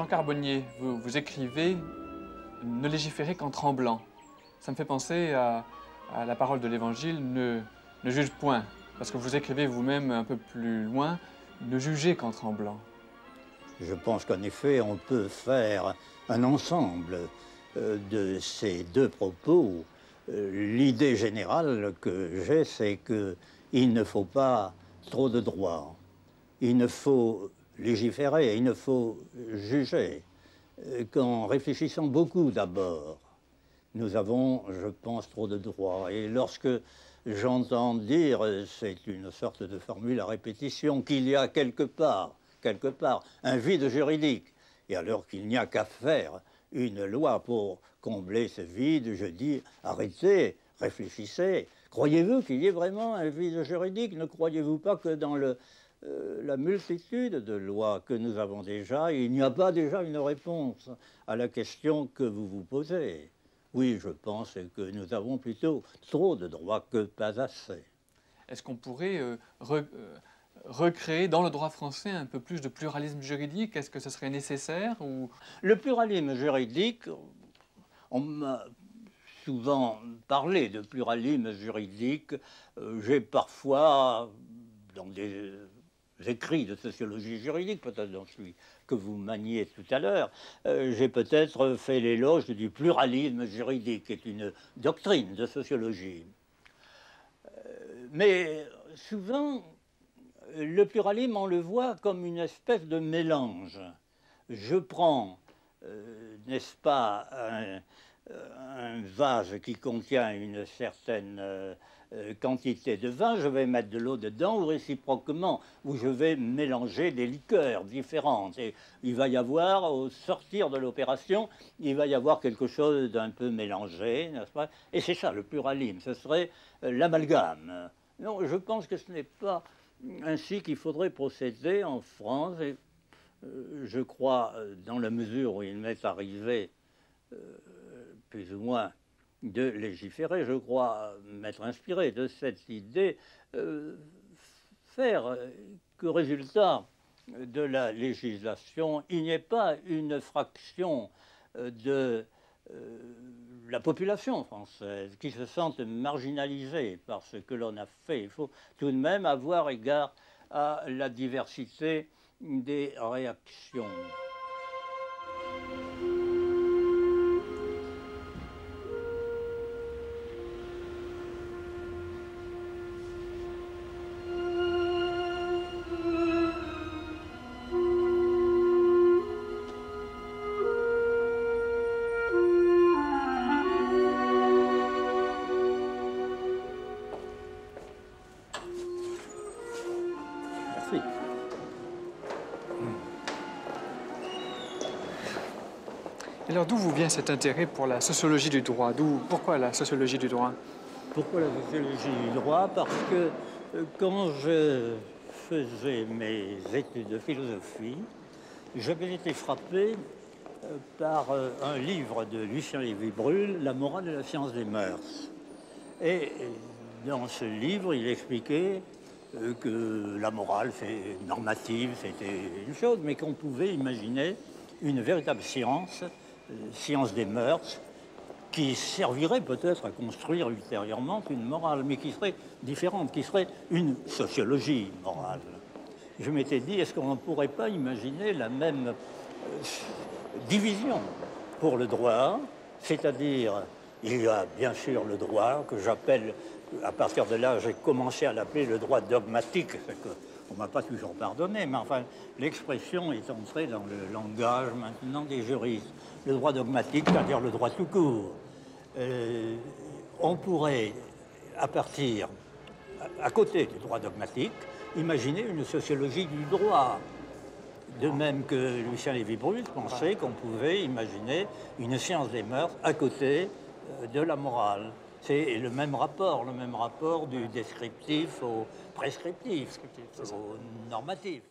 Jean Carbonnier, vous, écrivez Ne légiférez qu'en tremblant. Ça me fait penser à, la parole de l'Évangile ne, juge point. Parce que vous écrivez vous-même un peu plus loin Ne jugez qu'en tremblant. Je pense qu'en effet, on peut faire un ensemble euh, de ces deux propos. Euh, L'idée générale que j'ai, c'est qu'il ne faut pas trop de droit. Il ne faut il ne faut juger qu'en réfléchissant beaucoup d'abord. Nous avons, je pense, trop de droits. Et lorsque j'entends dire, c'est une sorte de formule à répétition, qu'il y a quelque part, quelque part, un vide juridique, et alors qu'il n'y a qu'à faire une loi pour combler ce vide, je dis, arrêtez, réfléchissez. Croyez-vous qu'il y ait vraiment un vide juridique? Ne croyez-vous pas que dans le, euh, la multitude de lois que nous avons déjà, il n'y a pas déjà une réponse à la question que vous vous posez Oui, je pense que nous avons plutôt trop de droits que pas assez. Est-ce qu'on pourrait euh, re- euh, recréer dans le droit français un peu plus de pluralisme juridique? Est-ce que ce serait nécessaire ou... Le pluralisme juridique, on m'a souvent parlé de pluralisme juridique. J'ai parfois, dans des écrits de sociologie juridique, peut-être dans celui que vous maniez tout à l'heure, euh, j'ai peut-être fait l'éloge du pluralisme juridique, qui est une doctrine de sociologie. Euh, mais souvent, le pluralisme, on le voit comme une espèce de mélange. Je prends, euh, n'est-ce pas, un, vase qui contient une certaine quantité de vin, je vais mettre de l'eau dedans, ou réciproquement, où je vais mélanger des liqueurs différentes. Et il va y avoir, au sortir de l'opération, il va y avoir quelque chose d'un peu mélangé, n'est-ce pas? Et c'est ça, le pluralisme, ce serait euh, l'amalgame. Non, je pense que ce n'est pas ainsi qu'il faudrait procéder en France. Et, euh, je crois, euh, dans la mesure où il m'est arrivé euh, plus ou moins de légiférer, je crois m'être inspiré de cette idée, euh, faire que résultat de la législation, il n'y ait pas une fraction euh, de euh, la population française qui se sente marginalisée par ce que l'on a fait. Il faut tout de même avoir égard à la diversité des réactions. Alors d'où vous vient cet intérêt pour la sociologie du droit? Pourquoi la sociologie du droit? Pourquoi la sociologie du droit? Parce que euh, quand je faisais mes études de philosophie, j'avais été frappé euh, par euh, un livre de Lucien Lévy-Bruhl, La morale de la science des mœurs. Et dans ce livre, il expliquait que la morale, c'est normative, c'était une chose, mais qu'on pouvait imaginer une véritable science, science des mœurs, qui servirait peut-être à construire ultérieurement une morale, mais qui serait différente, qui serait une sociologie morale. Je m'étais dit, est-ce qu'on ne pourrait pas imaginer la même euh, division pour le droit, c'est-à-dire, il y a bien sûr le droit que j'appelle, à partir de là, j'ai commencé à l'appeler le droit dogmatique, on m'a pas toujours pardonné, mais enfin, l'expression est entrée dans le langage maintenant des juristes. Le droit dogmatique, c'est-à-dire le droit tout court. Euh, on pourrait, à partir, à- côté du droit dogmatique, imaginer une sociologie du droit. De même que Lucien Lévy-Bruhl pensait qu'on pouvait imaginer une science des mœurs à côté euh, de la morale. C'est le même rapport, le même rapport du descriptif au prescriptif, au normatif.